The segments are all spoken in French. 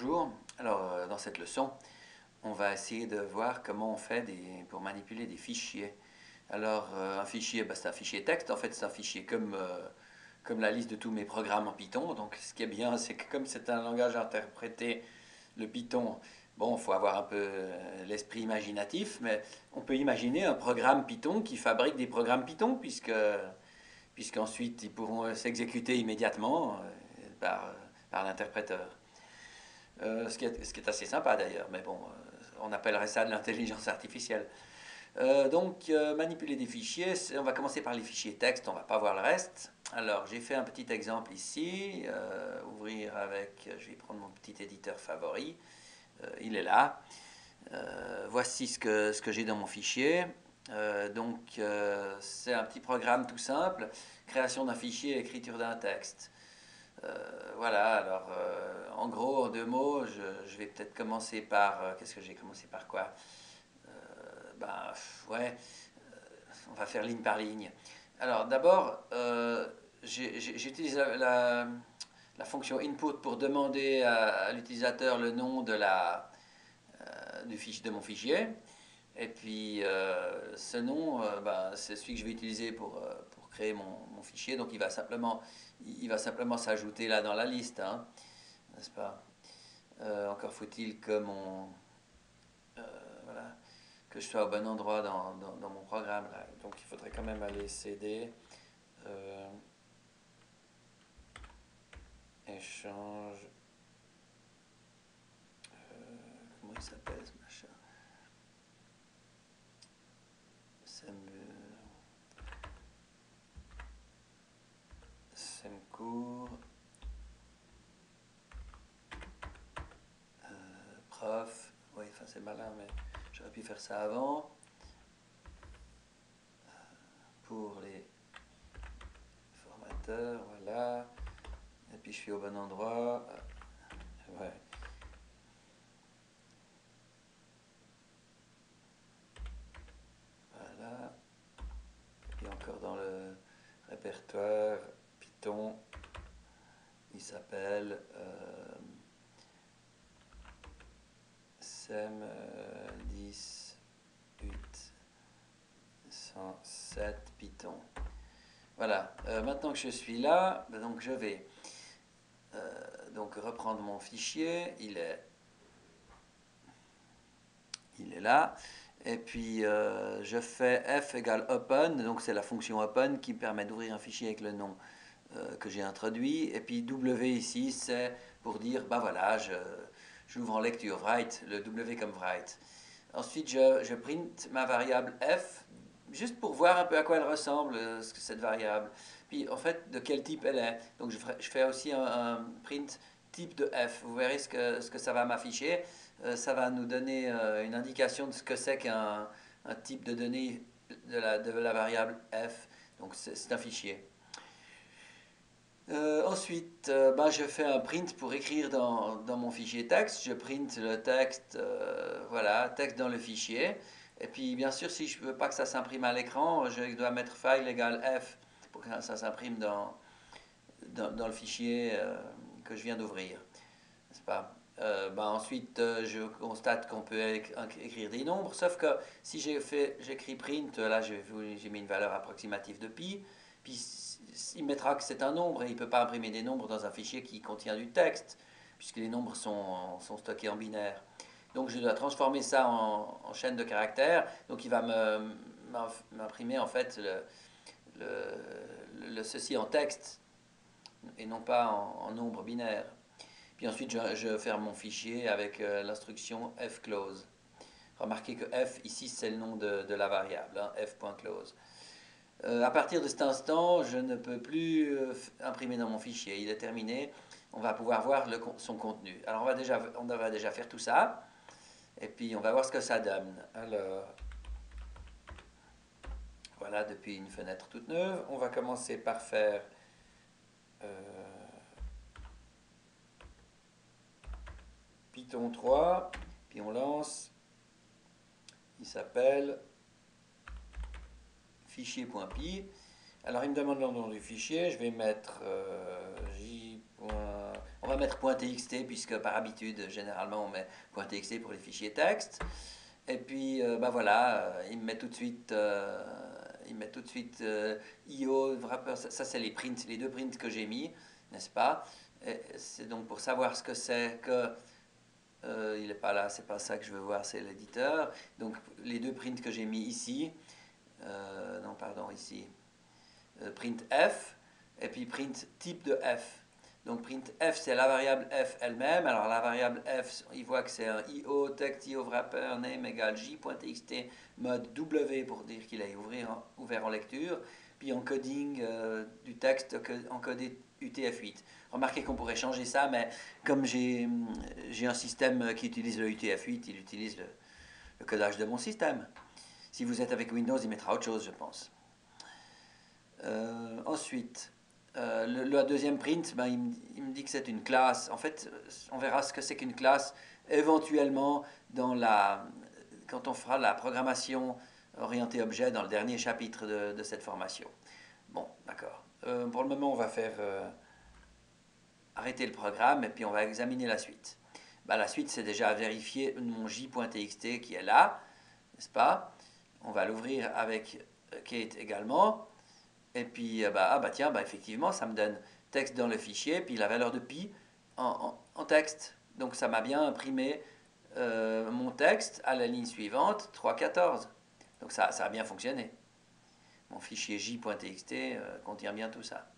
bonjour. Alors, euh, dans cette leçon, on va essayer de voir comment on fait pour manipuler des fichiers. Alors, euh, un fichier, bah, c'est un fichier texte. En fait, c'est un fichier comme, euh, comme la liste de tous mes programmes en Python. Donc, ce qui est bien, c'est que comme c'est un langage interprété, le Python, bon, il faut avoir un peu l'esprit imaginatif, mais on peut imaginer un programme Python qui fabrique des programmes Python, puisque puisqu'ensuite ils pourront s'exécuter immédiatement par, par l'interpréteur. Euh, ce, qui est, assez sympa d'ailleurs, mais bon, euh, on appellerait ça de l'intelligence artificielle. Euh, donc, manipuler des fichiers, on va commencer par les fichiers texte, on va pas voir le reste. Alors, j'ai fait un petit exemple ici, ouvrir avec, je vais prendre mon petit éditeur favori, il est là. voici ce que, ce que j'ai dans mon fichier. donc, c'est un petit programme tout simple, création d'un fichier, écriture d'un texte. Euh, voilà, alors euh, en gros, en deux mots, je, vais peut-être commencer par. Euh, qu'est-ce que j'ai commencé par quoi? Ben, ouais, on va faire ligne par ligne. Alors d'abord, j'utilise la, fonction input pour demander à, l'utilisateur le nom de, la, du fichier, de mon fichier. Et puis ce nom, ben, c'est celui que je vais utiliser pour, pour créer mon, fichier. Donc il va simplement il va simplement s'ajouter là dans la liste, hein, n'est-ce pas? Euh, Encore faut-il que mon euh, voilà, que je sois au bon endroit dans, dans, mon programme là. Donc il faudrait quand même aller cd euh, échange comment il s'appelle ce machin cours. Euh, prof, oui, enfin c'est malin, mais j'aurais pu faire ça avant. Euh, pour les formateurs, voilà. Et puis je suis au bon endroit. Euh. Voilà. Et encore dans le répertoire Python il s'appelle euh, SEM 10 8 107 Python. Voilà, euh, maintenant que je suis là, ben donc je vais euh, reprendre mon fichier, il est, là, et puis je fais f égale open, donc c'est la fonction open qui permet d'ouvrir un fichier avec le nom euh, que j'ai introduit. Et puis W ici, c'est pour dire, ben voilà, j'ouvre en lecture, write, le W comme write. Ensuite, je, je, print ma variable f, juste pour voir un peu à quoi elle ressemble, euh, cette variable. Puis, en fait, de quel type elle est. Donc, je, je fais aussi un, print type de f. Vous verrez ce que, ce que ça va m'afficher. Euh, ça va nous donner une indication de ce que c'est qu'un un type de données de la, de la variable f. Donc, c'est un fichier. Euh, ensuite, euh, ben, je fais un print pour écrire dans, dans mon fichier texte. Je print le texte, euh, voilà, texte dans le fichier. Et puis, bien sûr, si je ne veux pas que ça s'imprime à l'écran, je dois mettre file égale F pour que ça s'imprime dans, dans, dans, le fichier que je viens d'ouvrir. N'est-ce pas ben, Ensuite, je constate qu'on peut écrire des nombres, sauf que si j'écris print, là j'ai mis une valeur approximative de pi, puis il mettra que c'est un nombre et il ne peut pas imprimer des nombres dans un fichier qui contient du texte, puisque les nombres sont, sont stockés en binaire. Donc je dois transformer ça en, chaîne de caractères. Donc il va m'imprimer en fait le, le, ceci en texte et non pas en, nombre binaire. Puis ensuite je, ferme mon fichier avec euh, l'instruction fclose. Remarquez que f ici c'est le nom de, de la variable, hein, f.close. Euh, à partir de cet instant, je ne peux plus euh, imprimer dans mon fichier. Il est terminé. On va pouvoir voir son contenu. Alors, on va, déjà, on déjà faire tout ça. Et puis, on va voir ce que ça donne. Alors, voilà, depuis une fenêtre toute neuve. On va commencer par faire... Euh, Python 3. Puis on lance. Il s'appelle fichier.py. Alors il me demande le nom du fichier, je vais mettre euh, j. On va mettre .txt puisque par habitude généralement on met .txt pour les fichiers texte. Et puis euh, bah voilà, euh, il me met tout de suite, il met tout de suite io wrapper. Ça, c'est les prints, les deux prints que j'ai mis, n'est-ce pas? C'est donc pour savoir ce que c'est que il n'est pas là, c'est pas ça que je veux voir, c'est l'éditeur. Donc les deux prints que j'ai mis ici, non pardon ici euh, print f, et puis print type de f. Donc print f, c'est la variable f elle-même. Alors la variable f, il voit que c'est un io text io wrapper name égale j.txt mode w pour dire qu'il est ouvert, en lecture. Puis encoding euh, du texte encodé UTF-8. Remarquez qu'on pourrait changer ça, mais comme j'ai un système qui utilise le UTF-8, il utilise le codage de mon système. Si vous êtes avec Windows, il mettra autre chose, je pense. Euh, ensuite, euh, le, deuxième print, ben, il, me, dit que c'est une classe. En fait, on verra ce que c'est qu'une classe éventuellement dans la, quand on fera la programmation orientée objet dans le dernier chapitre de, cette formation. Bon, d'accord. Euh, pour le moment, on va faire arrêter le programme et puis on va examiner la suite. Ben, la suite, c'est déjà vérifier mon j.txt qui est là, n'est-ce pas? On va l'ouvrir avec Kate également. Et puis, euh, bah, ah bah tiens, bah, effectivement, ça me donne texte dans le fichier, puis la valeur de pi en, texte. Donc ça m'a bien imprimé euh, mon texte à la ligne suivante, 3.14. Donc ça, a bien fonctionné. Mon fichier j.txt euh, contient bien tout ça.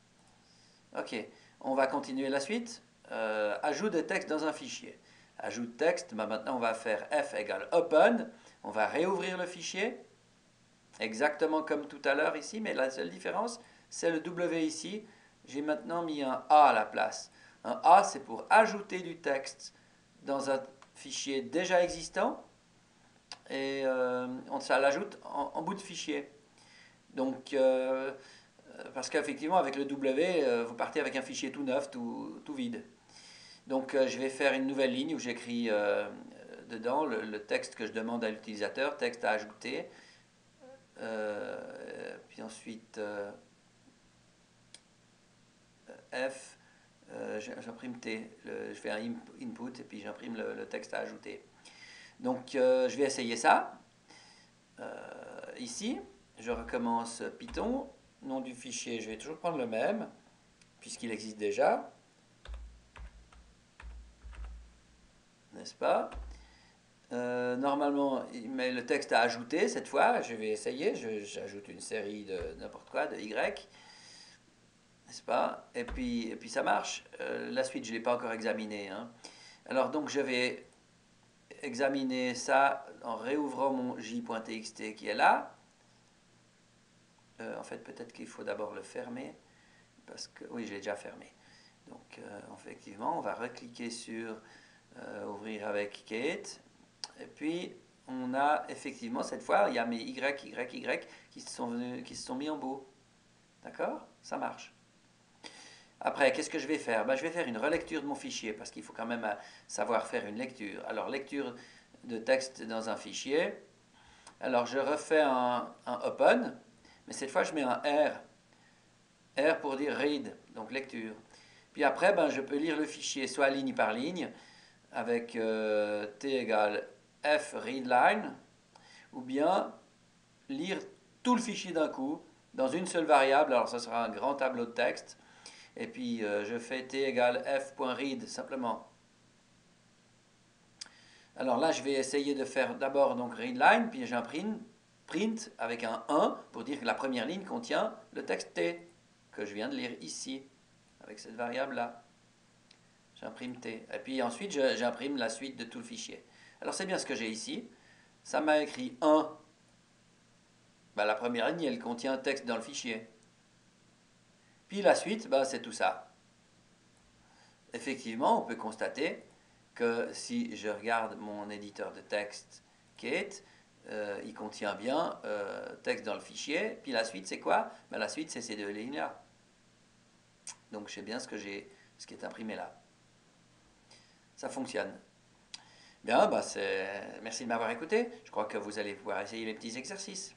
Ok, on va continuer la suite. ajout de texte dans un fichier. Ajout de texte, bah, maintenant on va faire f égale open. On va réouvrir le fichier exactement comme tout à l'heure ici, mais la seule différence, c'est le W ici. J'ai maintenant mis un A à la place. Un A, c'est pour ajouter du texte dans un fichier déjà existant, et euh, ça l'ajoute en, bout de fichier. Donc, euh, parce qu'effectivement, avec le W, euh, vous partez avec un fichier tout neuf, tout, vide. Donc, je vais faire une nouvelle ligne où j'écris dedans le, texte que je demande à l'utilisateur, texte à ajouter. Euh, puis ensuite euh, F, euh, j'imprime T, je fais un input et puis j'imprime le, texte à ajouter. Donc je vais essayer ça. ici, je recommence Python, nom du fichier, je vais toujours prendre le même, puisqu'il existe déjà. N'est-ce pas? Euh, normalement, il met le texte à ajouter cette fois. Je vais essayer. J'ajoute une série de n'importe quoi, de Y. N'est-ce pas? Et puis, et puis ça marche. Euh, la suite, je ne l'ai pas encore examinée. Hein. Alors donc, je vais examiner ça en réouvrant mon j.txt qui est là. Euh, en fait, peut-être qu'il faut d'abord le fermer. Parce que, oui, je l'ai déjà fermé. Donc, effectivement, on va recliquer sur ouvrir avec Kate. Et puis, on a effectivement, cette fois, il y a mes Y, Y, Y qui se sont, qui se sont mis en beau. D'accord? Ça marche. Après, qu'est-ce que je vais faire? Ben, Je vais faire une relecture de mon fichier, parce qu'il faut quand même euh, savoir faire une lecture. Alors, lecture de texte dans un fichier. Alors, je refais un, open, mais cette fois, je mets un R. R pour dire read, donc lecture. Puis après, ben, je peux lire le fichier soit ligne par ligne, avec euh, t égale f readline, ou bien lire tout le fichier d'un coup dans une seule variable, alors ça sera un grand tableau de texte, et puis euh, je fais t égale f.read simplement. Alors là, je vais essayer de faire d'abord donc readline, puis j'imprime print avec un 1 pour dire que la première ligne contient le texte t que je viens de lire ici, avec cette variable-là. J'imprime t. Et puis ensuite, j'imprime la suite de tout le fichier. Alors c'est bien ce que j'ai ici. Ça m'a écrit 1. Bah, la première ligne, elle contient un texte dans le fichier. Puis la suite, bah, c'est tout ça. Effectivement, on peut constater que si je regarde mon éditeur de texte Kate, euh, il contient bien euh, texte dans le fichier. Puis la suite, c'est quoi? Bah, La suite, c'est ces deux lignes-là. Donc je sais bien ce, que ce qui est imprimé là. Ça fonctionne. Bien, bah merci de m'avoir écouté. Je crois que vous allez pouvoir essayer les petits exercices.